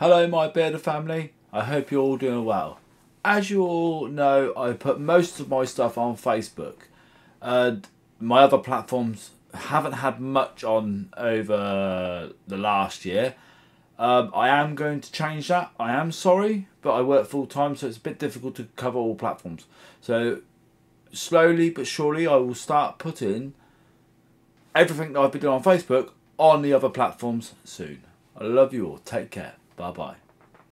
Hello, my bearded family. I hope you're all doing well. As you all know, I put most of my stuff on Facebook. And my other platforms haven't had much on over the last year. Um, I am going to change that. I am sorry, but I work full time, so it's a bit difficult to cover all platforms. So, slowly but surely, I will start putting everything that I've been doing on Facebook on the other platforms soon. I love you all. Take care. Bye bye.